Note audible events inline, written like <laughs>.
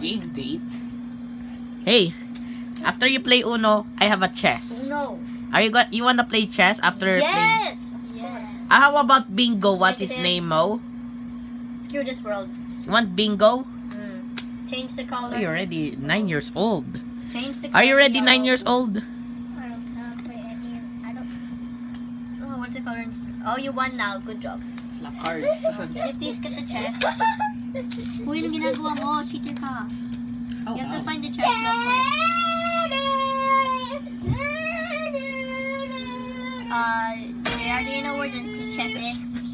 Game date? Hey, after you play Uno, I have a chess. No. Are you got you wanna play chess after playing? Yes. Yes. Ah, how about bingo? What's his Negative. name, Mo? Screw this world. You want bingo? Mm. Change the color. Oh, you're already nine years old. Change the. Are you color already nine years old? I don't have any. I don't. Oh, what's the color? Oh, you won now. Good job. Slap cards. Can you please get the chest? <laughs> Uy, anong ginagawa mo? Cheater ka. Oh, You have to find the chest number. Uh, do you know where the chest is?